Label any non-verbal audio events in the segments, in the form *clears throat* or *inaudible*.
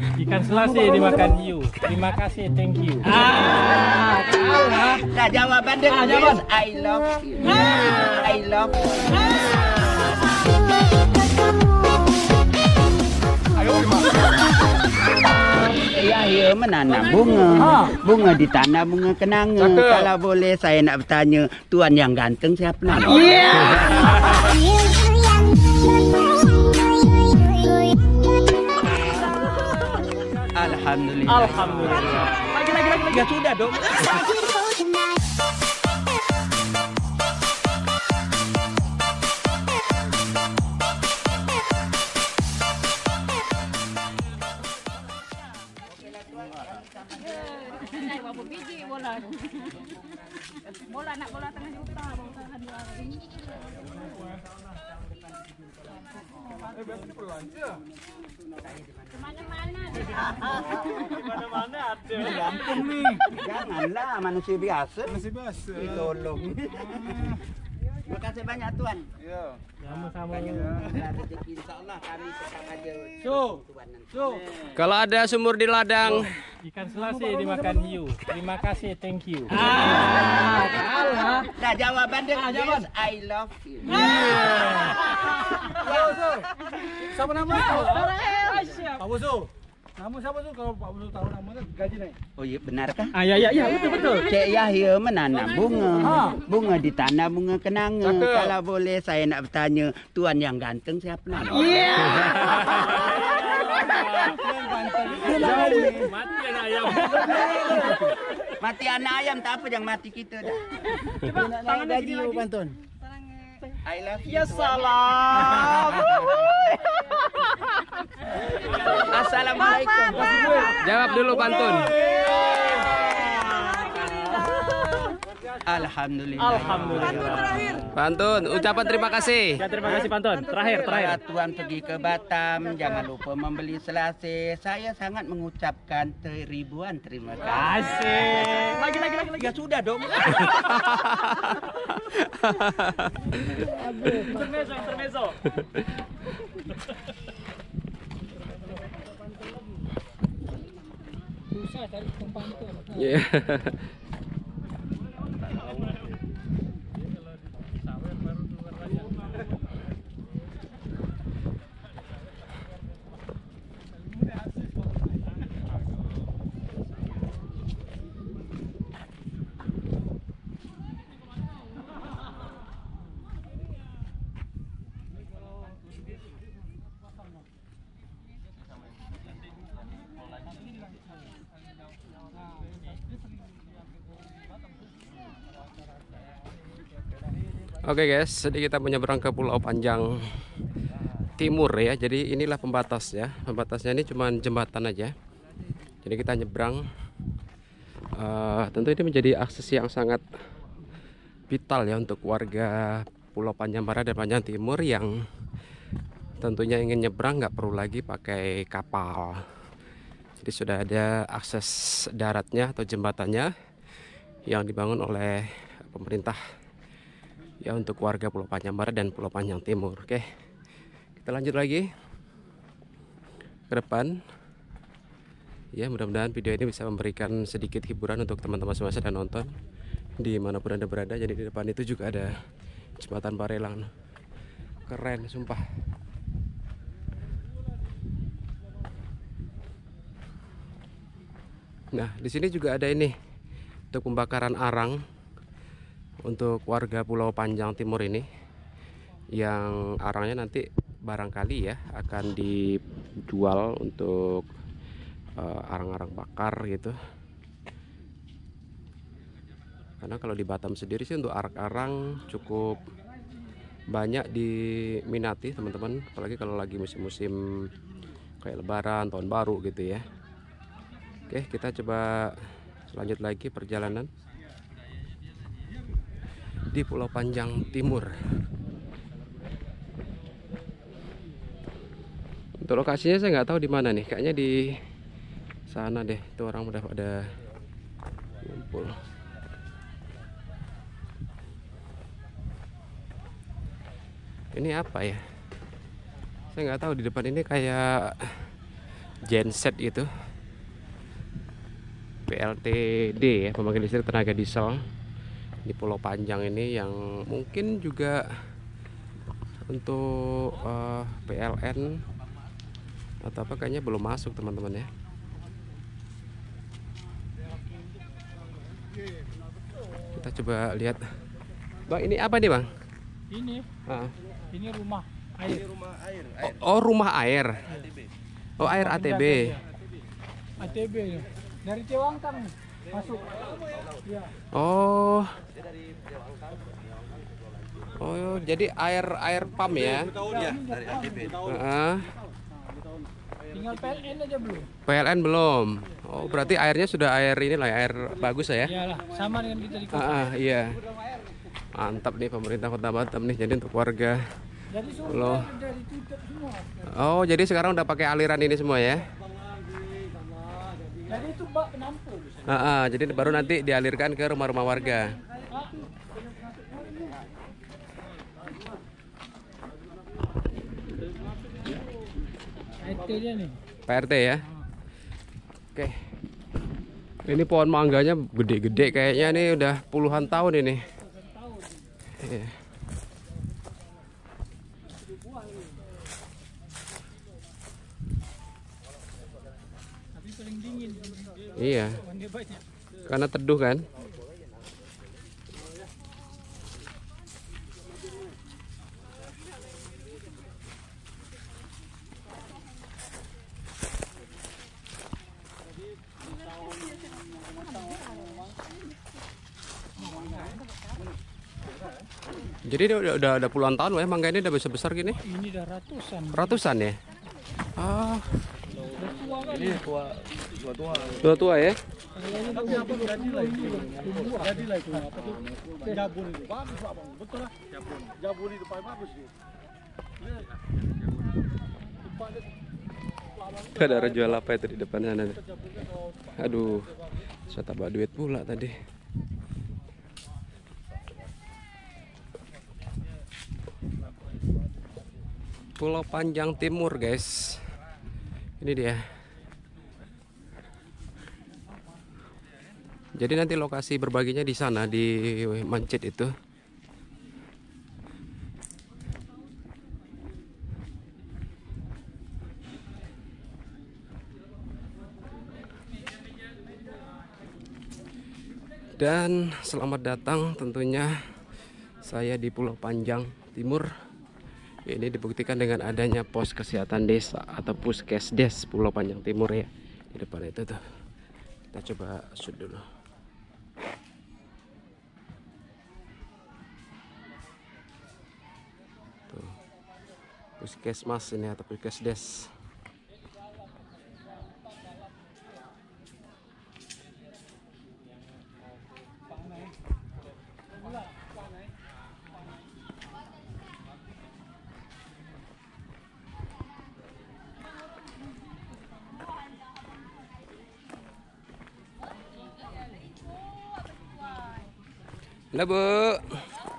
Ikan selasi dimakan hiu. Terima kasih, thank you. Ah, tahu lah. Nah, jawaban dia Ah, is jawaban. I love you. I love you. Ya, ya menanam bunga. Ha. Bunga ditanam bunga kenanga. Cakep. Kalau boleh saya nak bertanya, tuan yang ganteng siapa nama? *laughs* Alhamdulillah. Alhamdulillah. Lagi lagi lagi. Ya sudah dong. Bola? Bola nak bola tengah juta, bola tengah dua hari. Ke mana-mana dia. Gampang nih. Janganlah manusia biasa. Masih biasa. Ditolong. *laughs* Terima kasih banyak tuan. Ya. Sama-sama. Rezeki insya-Allah kami tetap ada. So, so. Kalau ada sumur di ladang, Ikan selasi dimakan hiu. Terima kasih, thank you. Ah, tahu lah. Nah, jawaban dia Ah, is jawaban. I love you. So, so. Siapa nama? Pak Boso. Nama siapa tu? Kalau Pak Boso tahu nama tu gaji naik. Oh iya, benarkah? Ah, ya, ya, ya, betul, betul. Cik Yahya menanam bunga. Ha. Bunga ditanam bunga kenanga. Cakep. Kalau boleh saya nak bertanya, tuan yang ganteng siapa *laughs* nama? Mati anak ayam. Mati anak ayam tak apa, jangan mati kita dah. Nak naik gaji Pantun. I love you. Ya salam. *laughs* Assalamualaikum. jawab dulu pantun. Alhamdulillah. Alhamdulillah. Pantun, ucapan terima kasih. Ya, terima kasih Pantun. Terakhir, terakhir. Kalau tuan pergi ke Batam, jangan lupa membeli selasih. Saya sangat mengucapkan ribuan terima kasih. Lagi, lagi, lagi, lagi. Ya sudah dong. *laughs* Intermezzo, intermezzo. Ya. *laughs* Oke guys, jadi kita menyeberang ke Pulau Panjang Timur ya. Jadi inilah pembatas ya. Pembatasnya ini cuma jembatan aja. Jadi kita nyebrang. Eh, tentu ini menjadi akses yang sangat vital ya untuk warga Pulau Panjang Barat dan Panjang Timur yang tentunya ingin nyebrang nggak perlu lagi pakai kapal. Jadi sudah ada akses daratnya atau jembatannya yang dibangun oleh pemerintah ya untuk warga Pulau Panjang Barat dan Pulau Panjang Timur. Oke, kita lanjut lagi ke depan. Ya, mudah-mudahan video ini bisa memberikan sedikit hiburan untuk teman-teman semua dan nonton di mana pun anda berada. Jadi di depan itu juga ada jembatan Barelang. Keren, sumpah. Nah, di sini juga ada ini untuk pembakaran arang untuk warga Pulau Panjang Timur ini yang arangnya nanti barangkali ya akan dijual untuk eh, arang-arang bakar gitu. Karena kalau di Batam sendiri sih untuk arak-arang cukup banyak diminati teman-teman. Apalagi kalau lagi musim-musim kayak lebaran tahun baru gitu ya. Oke kita coba lanjut lagi perjalanan di Pulau Panjang Timur. Untuk lokasinya saya nggak tahu di mana nih, kayaknya di sana deh. Itu orang udah pada ngumpul. Ini apa ya? Saya nggak tahu di depan ini kayak genset gitu PLTD ya pembangkit listrik tenaga diesel di Pulau Panjang ini yang mungkin juga untuk eh, PLN atau apa kayaknya belum masuk teman-teman ya. Kita coba lihat. Bang ini apa nih bang? Ini, Ah. ini rumah air. oh, oh, rumah air. Oh air ATB ATB ya. Dari Cewangkang masuk. Ya. oh oh jadi air air pam ya Ya, dari. Heeh. Tinggal PLN aja belum. PLN belum oh berarti airnya sudah air ini lah air bagus ya Iyalah, sama dengan kita di kota. Ah, iya mantap nih pemerintah kota Batam nih jadi untuk warga Loh. oh jadi sekarang udah pakai aliran ini semua ya Jadi itu bak penampung. Ah, ah, jadi baru nanti dialirkan ke rumah-rumah warga. PRT ya oke ini pohon mangganya gede-gede kayaknya nih udah puluhan tahun ini Iya. Tapi paling dingin. Iya karena teduh kan Jadi dia udah, udah, udah puluhan tahun loh ya mangga ini udah besar besar gini. Ini udah ratusan. Ratusan ya? Ah, Udah tua kali. tua ya? Ada jual apa itu di depan sana? Aduh, saya tambah duit pula tadi. Pulau Panjang Timur, guys. Ini dia. Jadi nanti lokasi berbaginya di sana di Mancit itu. Dan selamat datang tentunya saya di Pulau Panjang Timur. Ini dibuktikan dengan adanya pos kesehatan desa atau puskesdes Pulau Panjang Timur ya. Di depan itu tuh. Kita coba shoot dulu. Puskesmas ini atau puskesdes. Halo.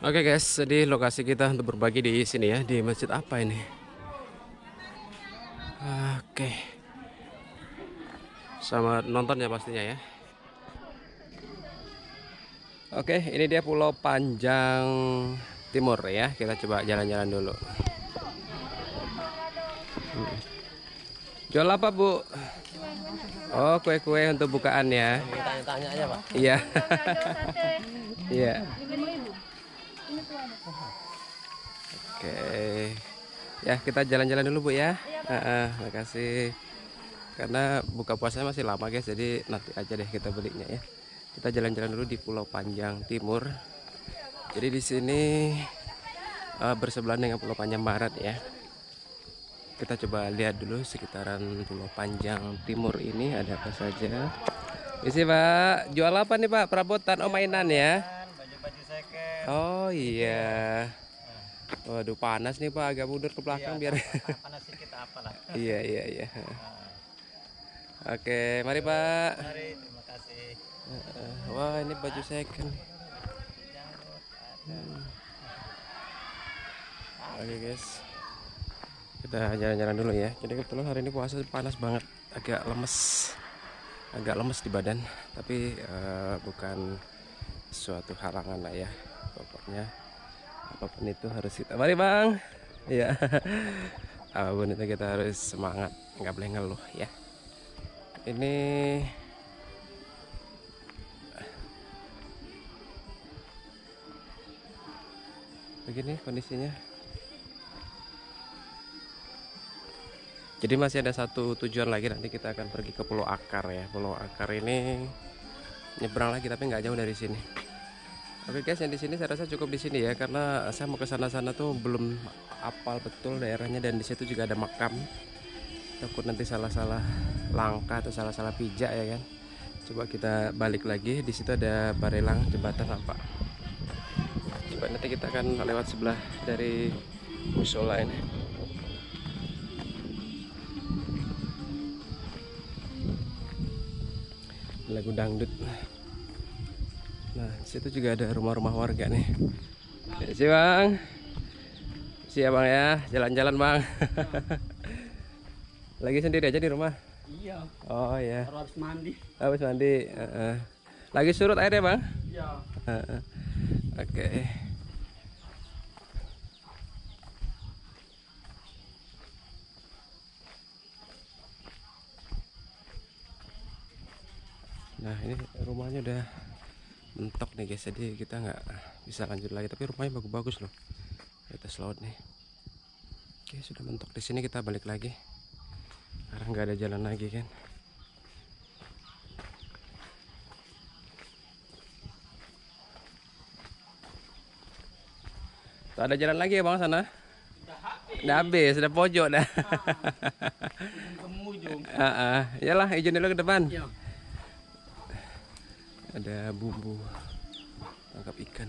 Oke guys, jadi lokasi kita untuk berbagi di sini ya di masjid apa ini? Oke, sama nonton ya pastinya ya. Oke, ini dia Pulau Panjang Timur ya. Kita coba jalan-jalan dulu. Hmm. Jual apa bu? Oh kue-kue untuk bukaan ya. Tanya-tanya aja pak. Iya. Iya. Oke. Ya, kita jalan-jalan dulu, Bu ya. Heeh, makasih. Karena buka puasanya masih lama, guys. Jadi nanti aja deh kita belinya ya. Kita jalan-jalan dulu di Pulau Panjang Timur. Jadi di sini eh, bersebelahan dengan Pulau Panjang Barat ya. Kita coba lihat dulu sekitaran Pulau Panjang Timur ini ada apa saja. Isi Pak, jual apa nih Pak? Perabotan, oh mainan ya? Baju-baju second. Oh iya. Waduh panas nih Pak, agak mundur ke belakang biar. Panas sedikit apalah. *laughs* iya iya iya. Oke, mari Pak. Mari, terima kasih. Wah ini baju second. Hmm. Oke guys, kita jalan-jalan dulu ya. Jadi kebetulan hari ini puasa panas banget, agak lemes, agak lemes di badan. Tapi eh, bukan suatu halangan lah ya. Pokoknya apa pun itu harus kita. Mari bang. Ya. *laughs* apa pun itu kita harus semangat, nggak boleh ngeluh ya. Ini begini kondisinya jadi masih ada satu tujuan lagi nanti kita akan pergi ke Pulau Akar ya Pulau Akar ini nyebrang lagi tapi nggak jauh dari sini oke guys yang di sini saya rasa cukup di sini ya karena saya mau ke sana-sana tuh belum apal betul daerahnya dan di situ juga ada makam. Takut nanti salah-salah langkah atau salah-salah pijak ya kan? Coba kita balik lagi. Di situ ada barelang jembatan nampak coba nanti kita akan lewat sebelah dari musola ini. Lagu dangdut situ juga ada rumah-rumah warga nih ya sih bang siap bang ya jalan-jalan bang *laughs* lagi sendiri aja di rumah Iya, oh ya habis mandi. habis mandi Heeh. lagi surut airnya bang Iya. Heeh. Oke. Nah ini rumahnya udah mentok nih guys, jadi kita nggak bisa lanjut lagi. Tapi rumahnya bagus-bagus loh, di atas laut nih. Oke sudah mentok di sini kita balik lagi. Karena nggak ada jalan lagi kan. Tuh, ada jalan lagi ya bang sana? Udah habis, udah pojok dah. Kemujung. *laughs* Heeh, iyalah izin dulu ke depan. Iya. Ada bumbu tangkap ikan.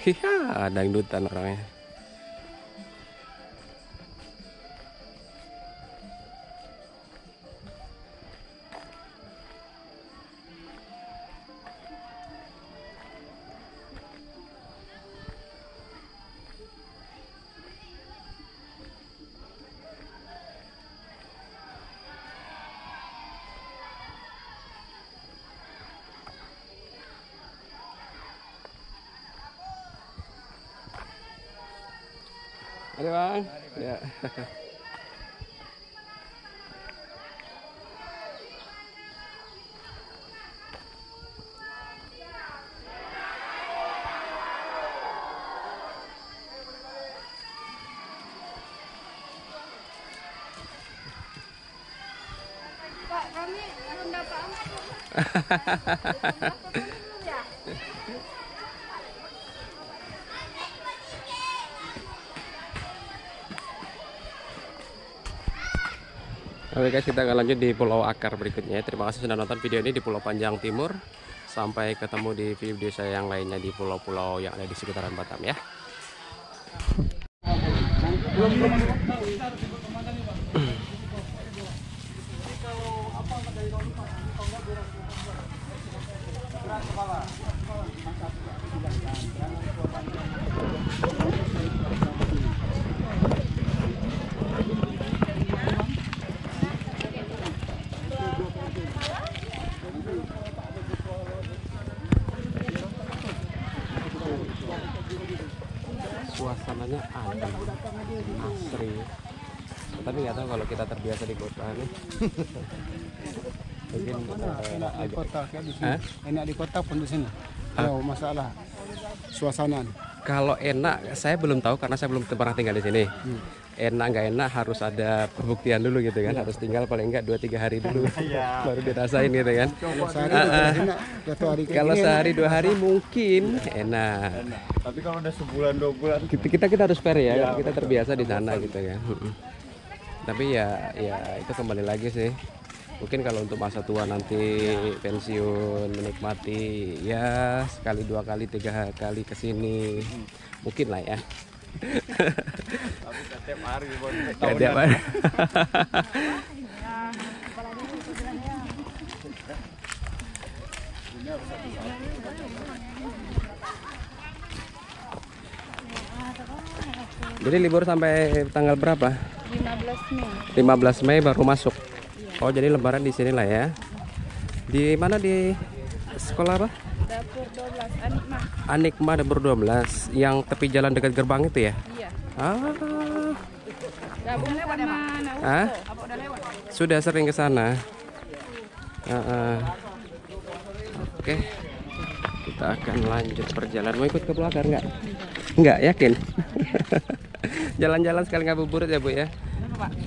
Hiha, dangdutan orangnya. Ada bang? Ya. Pak, kami dapat *laughs* Oke guys kita akan lanjut di Pulau Akar berikutnya. Terima kasih sudah nonton video ini di Pulau Panjang Timur. Sampai ketemu di video saya yang lainnya di pulau-pulau yang ada di sekitaran Batam ya. *clears throat* Tapi nggak tahu kalau kita terbiasa di kota nih. *laughs* mungkin eh, Enak di agak- kota kayak di Hah? sini. Enak di kota pun di sini. Tahu masalah suasana. Kalau enak, saya belum tahu karena saya belum pernah tinggal di sini. Enak nggak enak harus ada pembuktian dulu gitu kan, harus tinggal paling nggak 2-3 hari dulu, *laughs* baru dirasain gitu kan. Kalau sehari enak. Hari Kalau gini sehari dua hari mungkin enak. Tapi kalau udah sebulan dua bulan Kita kita, kita harus fair ya, kita terbiasa di sana gitu kan. Tapi ya ya itu kembali lagi sih. Mungkin kalau untuk masa tua nanti pensiun menikmati ya sekali dua kali tiga kali ke sini mungkin lah ya. setiap hari buat Kayak tiap hari. Jadi libur sampai tanggal berapa? 15 Mei. 15 Mei baru masuk. Oh, jadi lebaran di sini lah ya. Di mana di sekolah apa? Dapur 12 anik mah. Anikma Dapur 12 yang tepi jalan dekat gerbang itu ya? Iya. Ah, Gabung sama ah, Apa udah lewat? sudah sering ke sana. Ah, ah. Oke, kita akan lanjut perjalanan. Mau ikut ke belakang nggak? Nggak yakin. *laughs* Jalan-jalan sekali ngabuburit ya bu ya?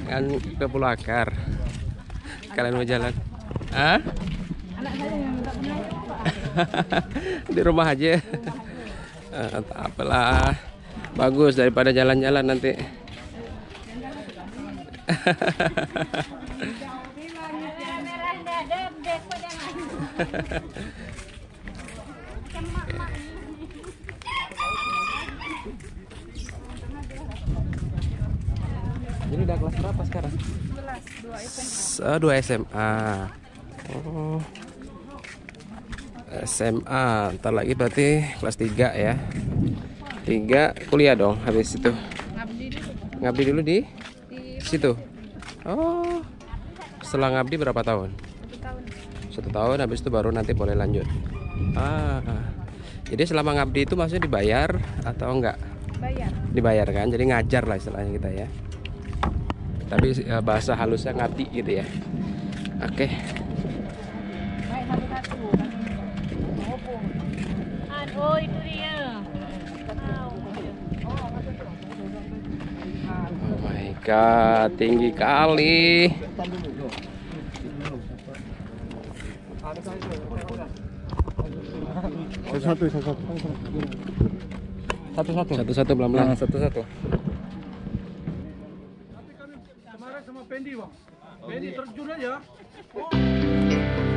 Kan ke Pulau Akar. Kalian mau jalan? Ah? Anak saya yang enggak punya *laughs* di rumah aja. Eh, tak apalah. Bagus daripada jalan-jalan nanti. *laughs* Ini udah kelas berapa sekarang? 11, 2 SMA. Oh. SMA, ntar lagi berarti kelas 3 ya. 3 kuliah dong habis itu. ngabdi dulu Ngabdi dulu di di situ. Oh. Setelah ngabdi berapa tahun? satu tahun. Satu tahun habis itu baru nanti boleh lanjut. Ah. Jadi selama ngabdi itu maksudnya dibayar atau enggak? Bayar. Dibayar kan? Jadi ngajar lah istilahnya kita ya. Tapi eh, bahasa halusnya ngabdi gitu ya. Oke. Baik satu-satu. Oh itu dia. Oh my god, tinggi kali. Satu satu satu. Satu satu. Satu satu pelan pelan. satu satu. Pendi bang. Pendi terjun aja. *laughs*